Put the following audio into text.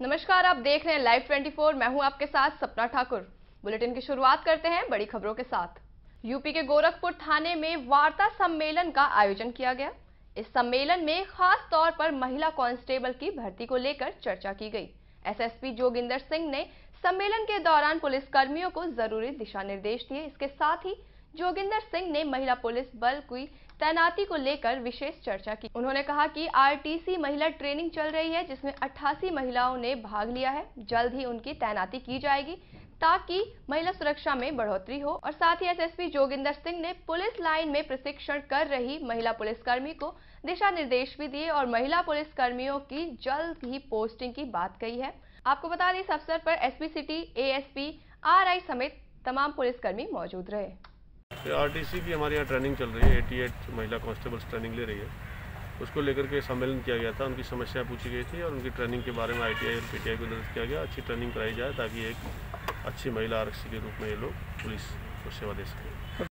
नमस्कार, आप देख रहे हैं लाइव 24 मैं हूँ आपके साथ सपना ठाकुर। बुलेटिन की शुरुआत करते हैं बड़ी खबरों के साथ। यूपी के गोरखपुर थाने में वार्ता सम्मेलन का आयोजन किया गया। इस सम्मेलन में खास तौर पर महिला कांस्टेबल की भर्ती को लेकर चर्चा की गई। एसएसपी जोगिंदर सिंह ने सम्मेलन के दौरान पुलिस कर्मियों को ज़रूरी दिशा निर्देश दिए। इसके साथ ही जोगिंदर सिंह ने महिला पुलिस बल की तैनाती को लेकर विशेष चर्चा की। उन्होंने कहा कि आरटीसी महिला ट्रेनिंग चल रही है, जिसमें 88 महिलाओं ने भाग लिया है। जल्द ही उनकी तैनाती की जाएगी, ताकि महिला सुरक्षा में बढ़ोतरी हो। और साथ ही एसएसपी जोगिंदर सिंह ने पुलिस लाइन में प्रशिक्षण कर रही महिला पुलिसकर्मी को दिशा निर्देश भी दिए और महिला पुलिस कर्मियों की जल्द ही पोस्टिंग की बात कही है। आपको बता दें, इस अवसर पर एसपी सिटी, एएसपी, आरआई समेत तमाम पुलिसकर्मी मौजूद रहे। आरटीसी की हमारे यहाँ ट्रेनिंग चल रही है एटी एट महिला कांस्टेबल्स ट्रेनिंग ले रही है। उसको लेकर के सम्मेलन किया गया था, उनकी समस्याएँ पूछी गई थी और उनकी ट्रेनिंग के बारे में आईटीआई और आई को निर्देश किया गया, अच्छी ट्रेनिंग कराई जाए ताकि एक अच्छी महिला आरक्षी के रूप में ये लोग पुलिस को सेवा दे सकें।